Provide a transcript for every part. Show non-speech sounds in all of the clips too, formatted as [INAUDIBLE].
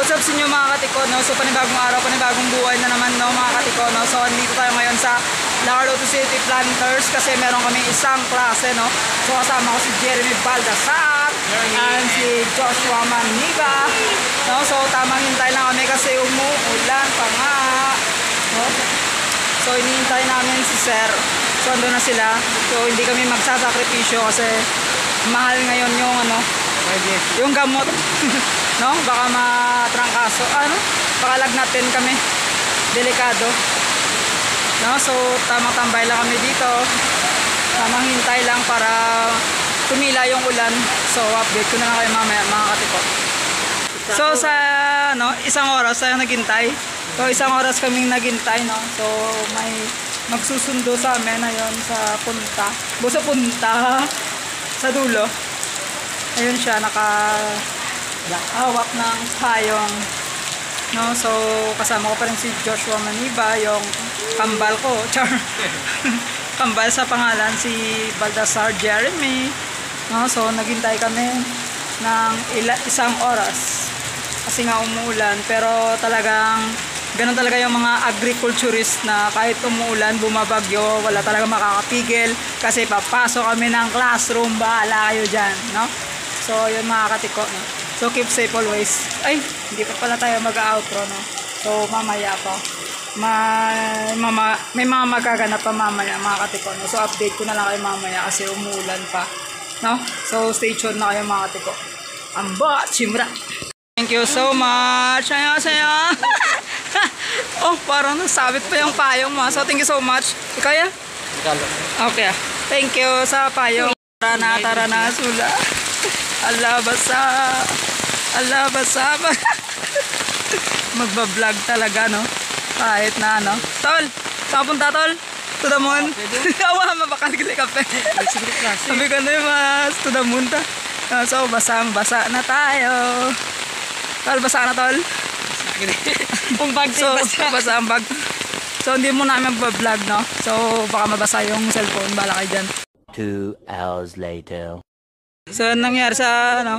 What's up sa inyo mga katiko, no? So panibagong araw, panibagong buhay na naman, no mga katiko, no? So andito tayo ngayon sa Lacarloto City Planters kasi meron kami isang klase, no? So kasama ko si Jeremy Baldassar and si Joshua Maniga, no? So tamang hintay lang kami kasi umuulan pa nga, no? So hinihintay namin si Sir. So ando na sila. So hindi kami magsasakripisyo kasi mahal ngayon yung ano, yung gamot. [LAUGHS] no? Baka matrangkaso. Ano? Baka lagnatin kami. Delikado. No? So tamang tambay lang kami dito. Tamang hintay lang para tumila yung ulan. So update ko na lang kayo mamaya mga katiko. So sa ano, isang oras tayo naghintay. So isang oras kaming naghintay, no. So may magsusundo sa amin ayon sa punta. Bu sa punta [LAUGHS] sa dulo. Ayun siya naka hawak ng payong. No, so kasama ko pa rin si Joshua Maniba, yung kambal ko, [LAUGHS] char. [LAUGHS] kambal sa pangalan si Baldassar Jeremy. No, so naghintay kami ng ila, isang oras kasi nga umuulan pero talagang ganun talaga yung mga agriculturist na kahit umuulan, bumabagyo, wala talaga makakapigil kasi papasok kami ng classroom, bahala kayo dyan, no? So, yun mga katiko, no? So, keep safe always. Ay, hindi pa pala tayo mag-outro, no? So, mamaya pa. Ma, mama, may mga magaganap pa mamaya, mga katiko, no? So, update ko na lang kayo mamaya kasi umuulan pa, no? So, stay tuned na kayo mga katiko. Amba, chimra! Thank you so much. Ayaw, saya. [LAUGHS] oh, parang nasabit pa yung payong mo. So, thank you so much. Ikaw ya? Okay. ah. Thank you sa payong. Tara na, tara na, sula. Allah basa. Allah basa. [LAUGHS] Magbablog talaga, no? Kahit na, no? Tol, saan punta, tol? To the moon? [LAUGHS] Awa, mabakalgili ka pa. Sabi ko na yung mas to the moon ta. Ah, So, basang basa na tayo. Tol, basa na, tol? Kung bag So, [LAUGHS] basa ang bag. So, hindi mo namin mag-vlog, no? So, baka mabasa yung cellphone. Bala kayo dyan. Two hours later. So, nangyari sa, ano,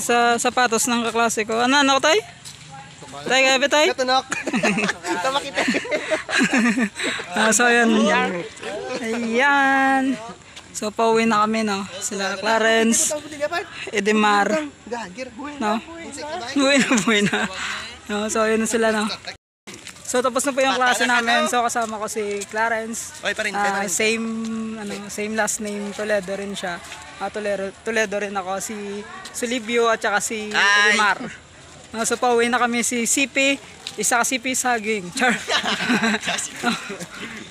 sa sapatos ng kaklase ko? Ano, ko, tay? Tay, gabi, tay? Tunok. Tama [LAUGHS] kita. Ah, [LAUGHS] so, ayan. Ayan. So, pauwi na kami, no? Sila Clarence, Edemar, no? Buhay na, buhay na. No, so, yun na sila, no? So, tapos na po yung klase namin. So, kasama ko si Clarence. Oy, pa rin, Ah, same, ano, same last name, Toledo rin siya. Ah, Toledo, Toledo rin ako. Si Sulibio at saka si Ay. No, so, pauwi na kami si CP, isa ka CP Saging. [LAUGHS] Char.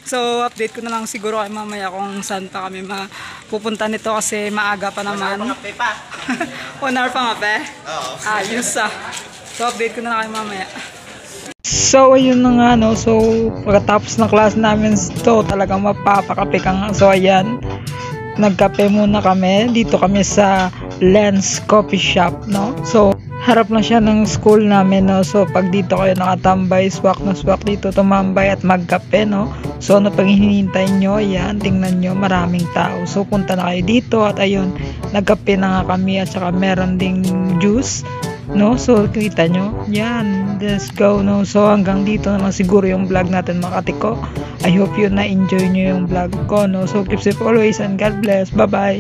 so, update ko na lang siguro kay mamaya kung saan pa kami mapupunta nito kasi maaga pa naman. One hour pa [LAUGHS] nga, pe? Oo. Ayos ah. So, update ko na lang kayo mamaya. So, ayun na nga, no. So, pagkatapos ng class namin, to talagang mapapakape ka. So, ayan. Nagkape muna kami. Dito kami sa Lens Coffee Shop, no. So, harap lang siya ng school namin, no. So, pag dito kayo nakatambay, swak na swak dito, tumambay at magkape, no. So, ano pag hinihintay nyo, ayan, tingnan nyo, maraming tao. So, punta na kayo dito at ayun, nagkape na nga kami at saka meron ding juice no? So kita nyo? Yan. Let's go no? So hanggang dito na lang siguro yung vlog natin mga katiko I hope you na enjoy nyo yung vlog ko no? So keep safe always and God bless. Bye bye